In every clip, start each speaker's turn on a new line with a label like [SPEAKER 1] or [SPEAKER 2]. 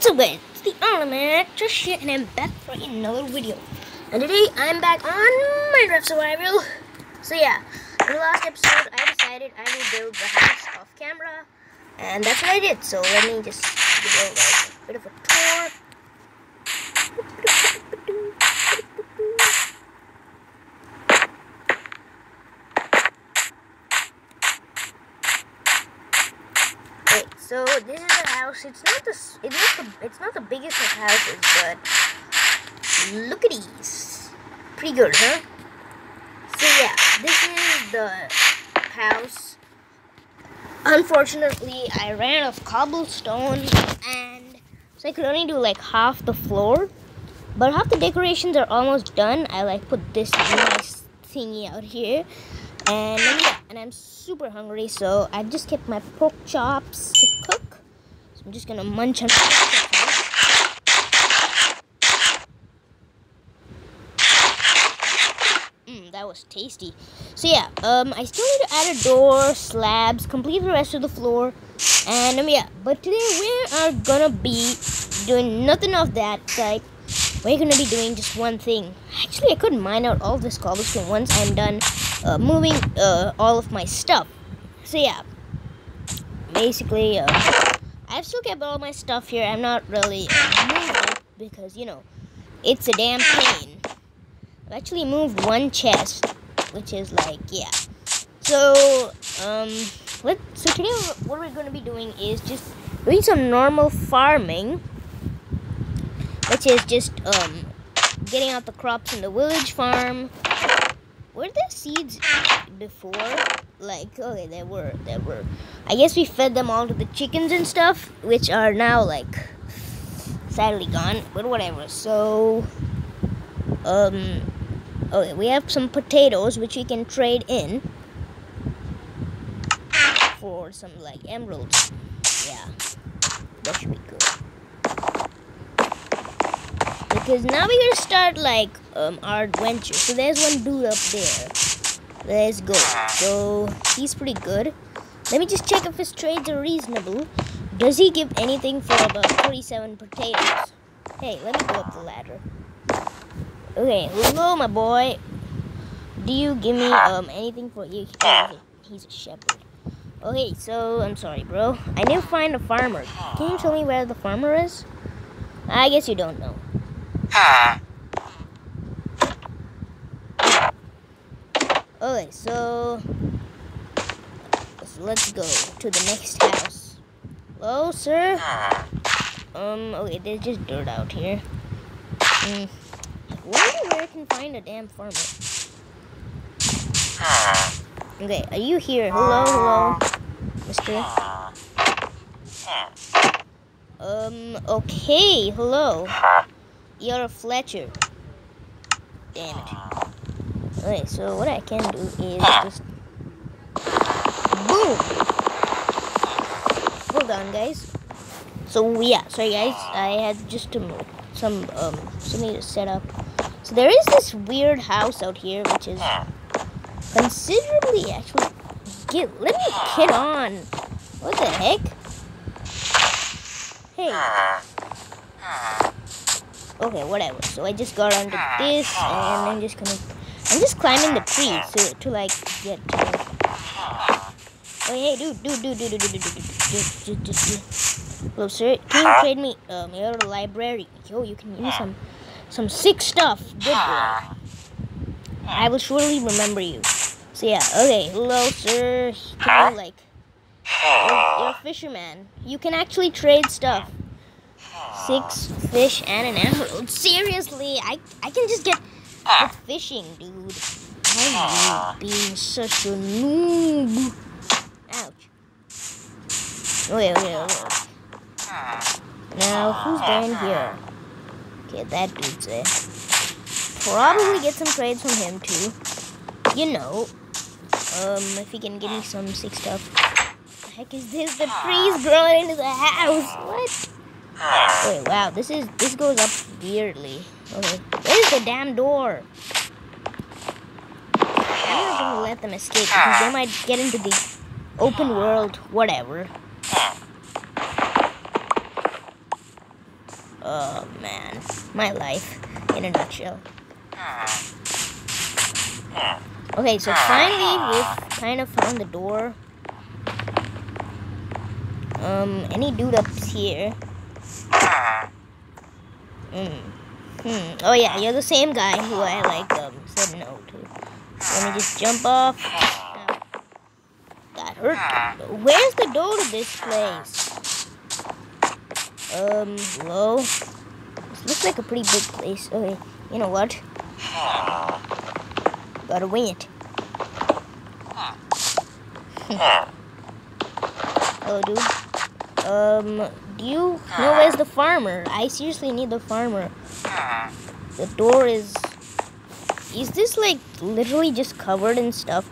[SPEAKER 1] So guys, it's the Ornament just shit and I'm back for another video. And today I'm back on Minecraft Survival. So yeah, in the last episode I decided I will build the house off camera. And that's what I did. So let me just give you a bit of a tour. Wait, so this is a house. It's not the it's not the it's not the biggest of houses, but look at these. Pretty good, huh? So yeah, this is the house. Unfortunately, I ran out of cobblestone, and so I could only do like half the floor. But half the decorations are almost done. I like put this nice thingy out here. And yeah, and I'm super hungry, so I just kept my pork chops to cook. So I'm just gonna munch on pork chops. Mm, that was tasty. So yeah, um, I still need to add a door, slabs, complete the rest of the floor, and um, yeah. But today we are gonna be doing nothing of that type. We're gonna be doing just one thing. Actually, I could mine out all this cobblestone once I'm done uh, moving uh, all of my stuff. So yeah, basically, uh, I've still kept all my stuff here. I'm not really moving because you know it's a damn pain. I've actually moved one chest, which is like yeah. So um, let so today what we're gonna be doing is just doing some normal farming, which is just um getting out the crops in the village farm were there seeds before? Like, okay, there were, there were. I guess we fed them all to the chickens and stuff, which are now, like, sadly gone, but whatever. So, um, okay, we have some potatoes, which we can trade in for some, like, emeralds. Yeah, that should be good because now we're gonna start like um, our adventure. So there's one dude up there. Let's go. So he's pretty good. Let me just check if his trades are reasonable. Does he give anything for about 47 potatoes? Hey, let me go up the ladder. Okay, hello, my boy. Do you give me um anything for you? He's a shepherd. Okay, so I'm sorry, bro. I need to find a farmer. Can you tell me where the farmer is? I guess you don't know. Okay, so, so let's go to the next house. Hello, sir? Um, okay, there's just dirt out here. Mm. Where, where I can find a damn farmer? Okay, are you here? Hello, hello, mister. Um, okay, hello. You're a Fletcher. Damn it. Alright, so what I can do is ah. just... Boom! Hold on, guys. So, yeah, sorry, guys. I had just to move some, um, something to set up. So, there is this weird house out here, which is ah. considerably, actually... Get, let me get on. What the heck? Hey. Ah. Okay, whatever. So I just got onto this, and I'm just gonna... I'm just climbing the trees to, to like, get to... Oh, hey, dude, dude, dude, dude, dude, dude, dude, dude, dude, dude, dude. Hello, sir. Can you trade me, um, your library? Yo, you can me some, some sick stuff. Good boy. I will surely remember you. So, yeah, okay. Hello, sir. Can you, like... You're, you're a fisherman. You can actually trade stuff six fish and an emerald. Seriously, I I can just get ah. with fishing, dude. Why are you being such a noob? Ouch. Wait, wait, wait. Now, who's down ah. here? Okay, that dude's there. Probably get some trades from him, too. You know. Um, if he can give me hmm. some sick stuff. The heck is this? The ah. trees growing into the house. What? Wait, wow, this is this goes up weirdly. Okay, where's the damn door? I'm not gonna let them escape because they might get into the open world, whatever. Oh man, my life in a nutshell. Okay, so finally we've kind of found the door. Um, any dude up here? Hmm. Hmm. Oh yeah, you're the same guy who I like um said no to. Let me just jump off. That hurt. Where's the door to this place? Um, hello? This looks like a pretty big place. Okay, you know what? Gotta wing it. Hello, dude. Um, do you know where's the farmer? I seriously need the farmer. The door is... Is this, like, literally just covered in stuff?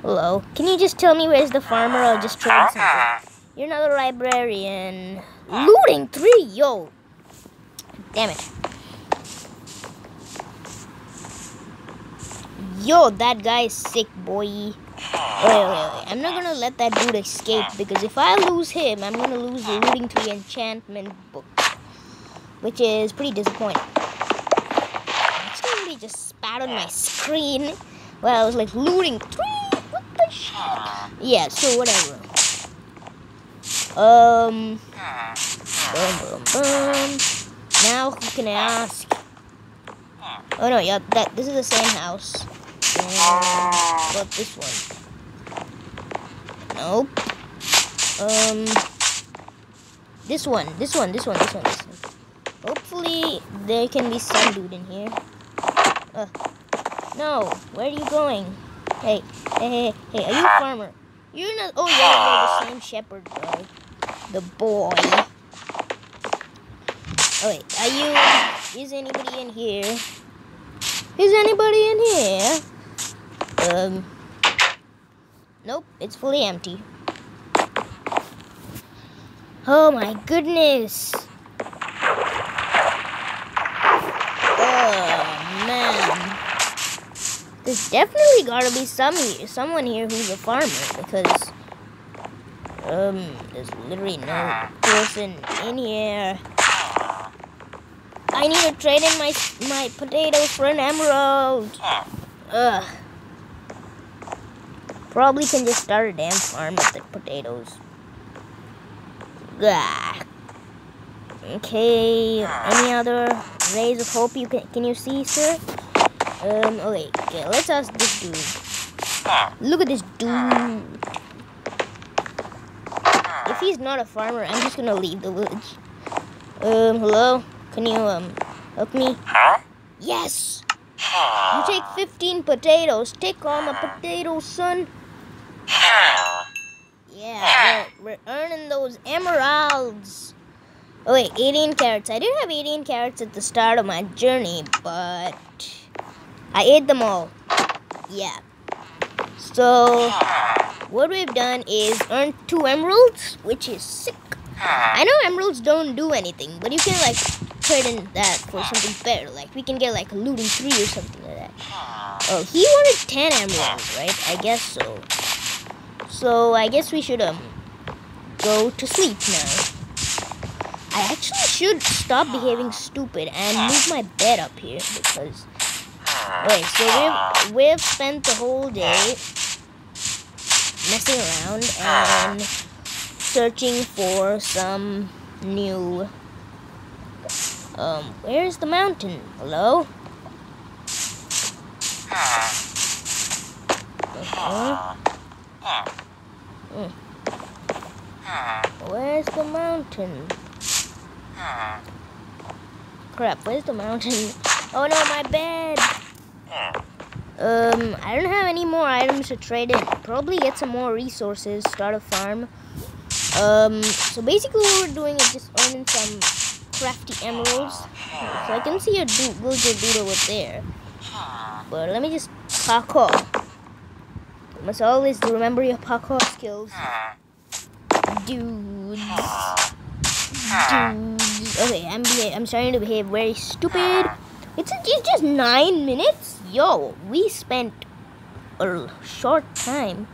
[SPEAKER 1] Hello? Can you just tell me where's the farmer? I'll just try something. You're not a librarian. Looting three, yo. Damn it. Yo, that guy is sick, boy. Wait. I'm not gonna let that dude escape because if I lose him, I'm gonna lose the Looting 3 enchantment book. Which is pretty disappointing. Somebody just spat on my screen. while I was like, Looting 3? What the shit? Yeah, so whatever. Um. Boom, boom, boom. Now, who can I ask? Oh no, yeah, that this is the same house. What this one? Nope. Um. This one, this one, this one, this one, this one. Hopefully, there can be some dude in here. Uh, no, where are you going? Hey, hey, hey, hey, are you a farmer? You're not. Oh yeah, the same shepherd guy the boy. Oh wait, are you? Is anybody in here? Is anybody in here? Um. Nope, it's fully empty. Oh my goodness. Oh man. There's definitely gotta be some someone here who's a farmer because um, there's literally no person in here. I need to trade in my my potatoes for an emerald. Ugh. Probably can just start a damn farm with the potatoes. Gah. Okay, any other rays of hope you can can you see, sir? Um, okay, okay, let's ask this dude. Look at this dude if he's not a farmer, I'm just gonna leave the village. Um, hello? Can you, um, help me? Yes! You take 15 potatoes. Take all my potatoes, son. Yeah, we're, we're earning those emeralds. Oh, wait, 18 carrots. I did have 18 carrots at the start of my journey, but I ate them all. Yeah. So, what we've done is earned two emeralds, which is sick. I know emeralds don't do anything, but you can like trade in that for something better. Like we can get like a looting three or something like that. Oh, he wanted ten emeralds, right? I guess so. So I guess we should um go to sleep now. I actually should stop behaving stupid and move my bed up here because. Wait, so we've we've spent the whole day messing around and searching for some new um where's the mountain hello uh-huh. mm. Where's the mountain crap where's the mountain oh no my bed um, I don't have any more items to trade in. Probably get some more resources, start a farm. Um, so basically what we're doing is just earning some crafty emeralds. So I can see a du villager dude over there. But let me just parkour. You must always remember your parkour skills. Dudes. Dudes. Okay, I'm, I'm starting to behave very stupid. It's, it's just nine minutes? Yo, we spent a short time.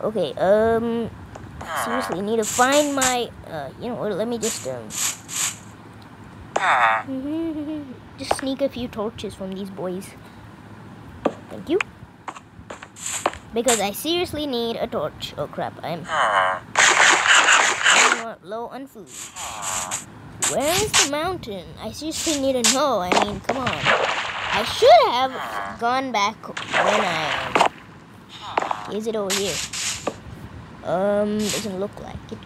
[SPEAKER 1] Okay, um, seriously, need to find my, uh, you know, what? let me just, um, Just sneak a few torches from these boys. Thank you. Because I seriously need a torch. Oh crap, I'm, I'm low on food. Where is the mountain? I seriously need to know. I mean, come on. I should have gone back when I... Is it over here? Um, doesn't look like it.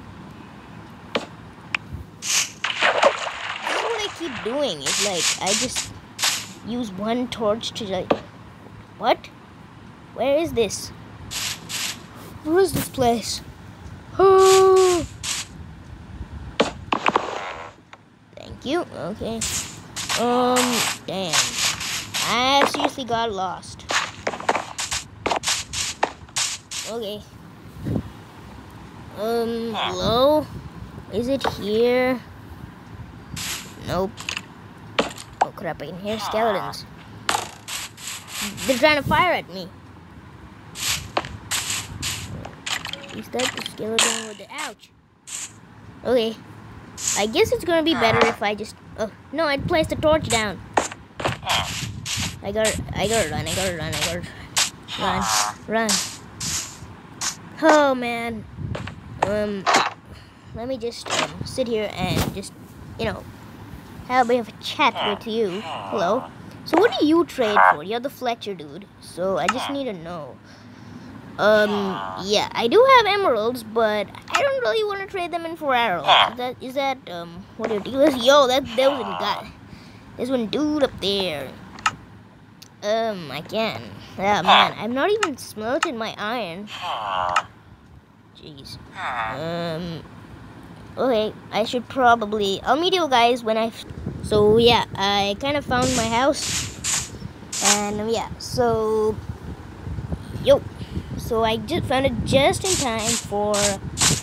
[SPEAKER 1] what I keep doing. Is like, I just use one torch to like... What? Where is this? Where is this place? Oh! Thank you. Okay. Um, damn. I seriously got lost. Okay. Um, hello? Is it here? Nope. Oh crap, I can hear skeletons. They're trying to fire at me. Is that the skeleton with the ouch? Okay. I guess it's gonna be better if I just oh no I placed the torch down. I got I gotta run, I gotta run, I gotta run. Run. Oh man. Um let me just um, sit here and just you know have a bit of a chat with you. Hello. So what do you trade for? You're the Fletcher dude. So I just need to know. Um, yeah, I do have emeralds, but I don't really want to trade them in for arrows. Is that, is that, um, what your deal is? Yo, that, that was a guy. There's one dude up there. Um, I can. Yeah, man, I'm not even smelting my iron. Jeez. Um, okay, I should probably, I'll meet you guys when I, so yeah, I kind of found my house. And, um, yeah, so, yo. So I just found it just in time for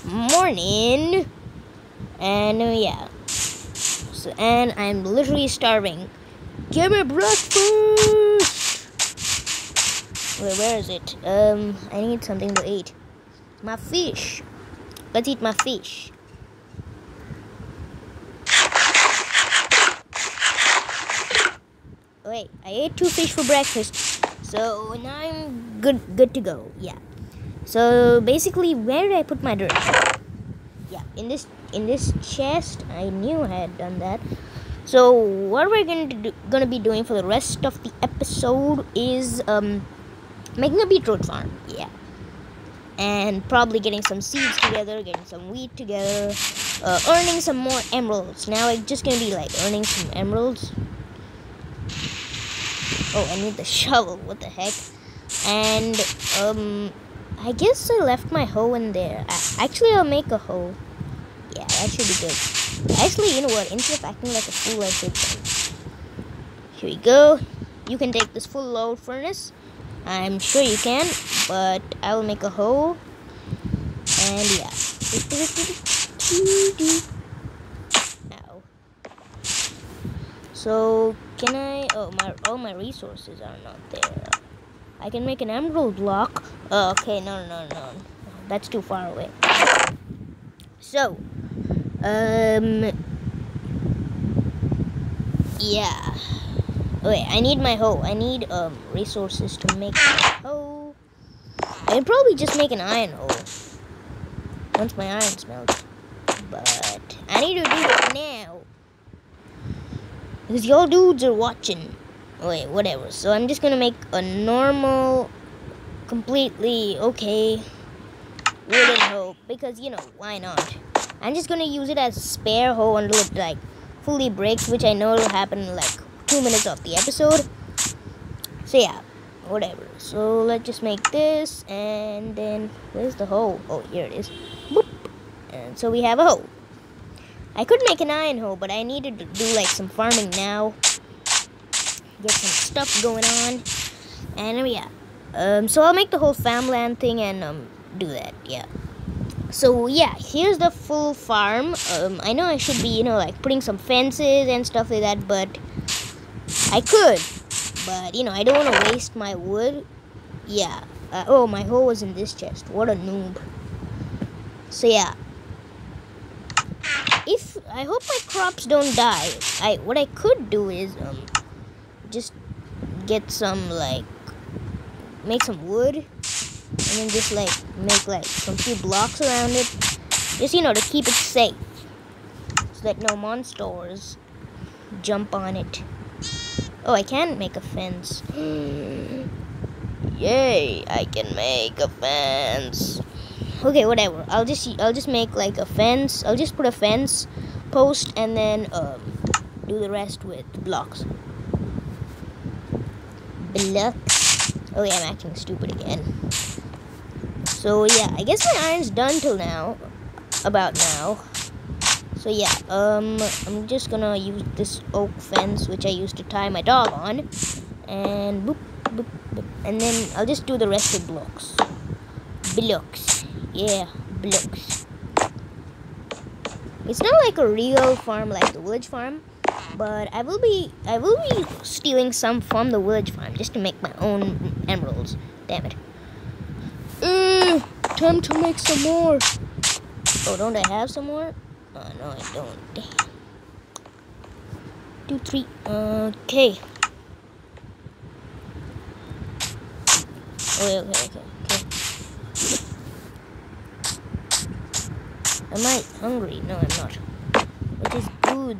[SPEAKER 1] morning. And uh, yeah. So, and I'm literally starving. Give me breakfast! Wait, where is it? Um, I need something to eat. My fish. Let's eat my fish. Wait, I ate two fish for breakfast. So now I'm good good to go. Yeah. So basically where did I put my dirt? Yeah, in this in this chest. I knew I had done that. So what we're gonna do, gonna be doing for the rest of the episode is um making a beetroot farm. Yeah. And probably getting some seeds together, getting some wheat together, uh, earning some more emeralds. Now it's just gonna be like earning some emeralds. Oh, I need the shovel. What the heck? And, um, I guess I left my hoe in there. Actually, I'll make a hoe. Yeah, that should be good. Actually, you know what? Instead of acting like a fool, I should. Here we go. You can take this full load furnace. I'm sure you can, but I will make a hoe. And yeah. Now. So can I? Oh, my all my resources are not there. I can make an emerald block. Oh, okay, no, no, no, no. That's too far away. So, um, yeah. Wait, I need my hoe. I need um resources to make a hoe. I can probably just make an iron hoe once my iron smelts. But I need to do it now. Because y'all dudes are watching. Wait, whatever. So I'm just gonna make a normal, completely okay wooden hoe. Because, you know, why not? I'm just gonna use it as a spare hoe until it, like, fully breaks. Which I know will happen in, like, two minutes of the episode. So, yeah. Whatever. So, let's just make this. And then, where's the hoe? Oh, here it is. Boop. And so we have a hoe. I could make an iron hoe, but I needed to do like some farming now. Get some stuff going on. And yeah. Um, so I'll make the whole farmland thing and um, do that, yeah. So yeah, here's the full farm. Um, I know I should be, you know, like putting some fences and stuff like that, but I could. But, you know, I don't want to waste my wood. Yeah. Uh, oh, my hoe was in this chest. What a noob. So yeah, if I hope my crops don't die. I what I could do is um just get some like make some wood and then just like make like some few blocks around it. Just you know to keep it safe. So that no monsters jump on it. Oh, I can make a fence. Yay, I can make a fence. Okay, whatever. I'll just I'll just make like a fence. I'll just put a fence post and then um, do the rest with blocks. Blocks. Oh yeah, I'm acting stupid again. So yeah, I guess my iron's done till now. About now. So yeah, um, I'm just gonna use this oak fence, which I used to tie my dog on, and boop, boop, boop, and then I'll just do the rest of blocks. Blocks, yeah, blocks. It's not like a real farm like the village farm, but I will be I will be stealing some from the village farm just to make my own emeralds. Damn it. Mm, time to make some more. Oh, don't I have some more? Oh, no, I don't. Damn. Two, three. Okay. Okay, okay, okay, okay. Am I hungry? No, I'm not. Which is good.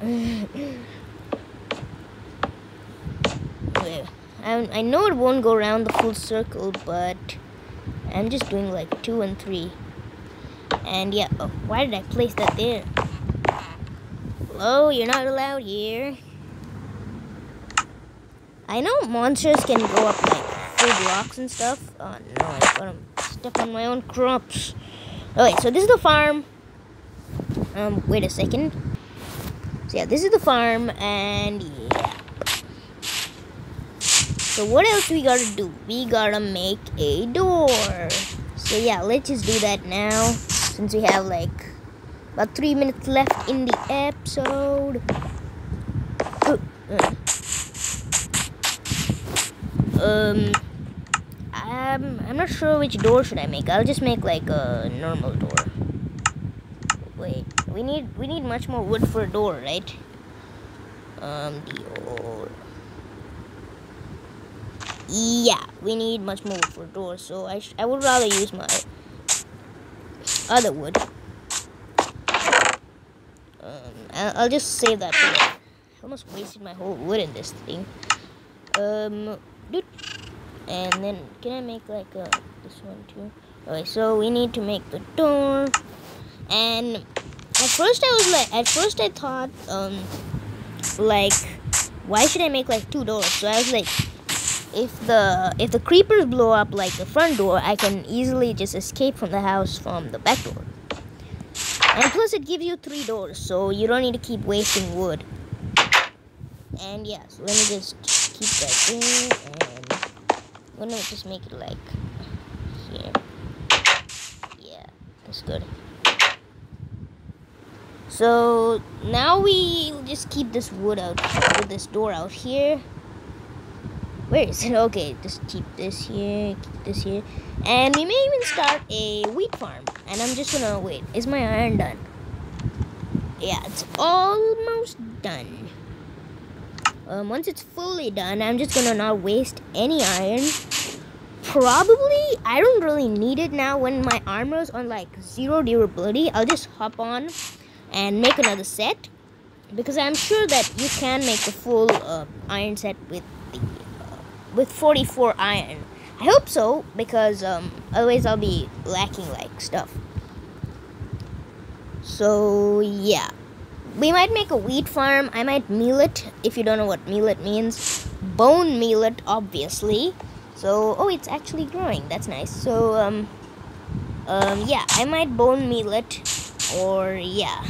[SPEAKER 1] I know it won't go around the full circle, but I'm just doing like two and three. And yeah, oh, why did I place that there? Hello, you're not allowed here. I know monsters can go up like full blocks and stuff. Oh no, I gotta step on my own crops. Okay, so this is the farm. Um, wait a second. So yeah, this is the farm, and yeah. So what else we gotta do? We gotta make a door. So yeah, let's just do that now since we have like about three minutes left in the episode. Um, I'm, I'm not sure which door should I make. I'll just make like a normal door. Wait, we need we need much more wood for a door, right? Um, the door. Yeah, we need much more wood for a door, so I I would rather use my other wood. Um, I'll, I'll just save that for. I almost wasted my whole wood in this thing. Um, dude. And then, can I make like a, this one too? Okay, so we need to make the door. And at first I was like, at first I thought, um, like, why should I make like two doors? So I was like, if the if the creepers blow up like the front door, I can easily just escape from the house from the back door. And plus it gives you three doors, so you don't need to keep wasting wood. And yeah, so let me just keep that there and I'm gonna just make it like here. Yeah, that's good. So now we just keep this wood out this door out here. Where is it? Okay, just keep this here, keep this here. And we may even start a wheat farm. And I'm just gonna wait. Is my iron done? Yeah, it's almost done. Um, once it's fully done, I'm just gonna not waste any iron. Probably, I don't really need it now when my armor is on like zero durability. I'll just hop on and make another set. Because I'm sure that you can make a full uh, iron set with with 44 iron. I hope so because um, otherwise I'll be lacking like stuff. So yeah, we might make a wheat farm. I might meal it if you don't know what meal it means. Bone meal it, obviously. So oh, it's actually growing. That's nice. So um, um yeah, I might bone meal it, or yeah,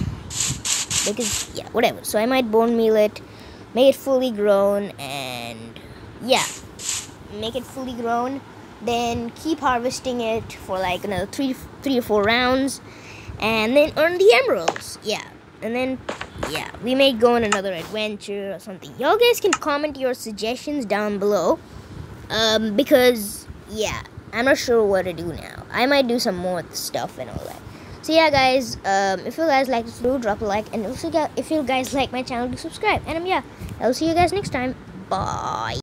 [SPEAKER 1] because yeah, whatever. So I might bone meal it, make it fully grown, and yeah make it fully grown then keep harvesting it for like another three three or four rounds and then earn the emeralds yeah and then yeah we may go on another adventure or something y'all guys can comment your suggestions down below um because yeah i'm not sure what to do now i might do some more stuff and all that So yeah, guys, um, if you guys like this video, drop a like, and also if you guys like my channel, do subscribe. And um, yeah, I'll see you guys next time. Bye.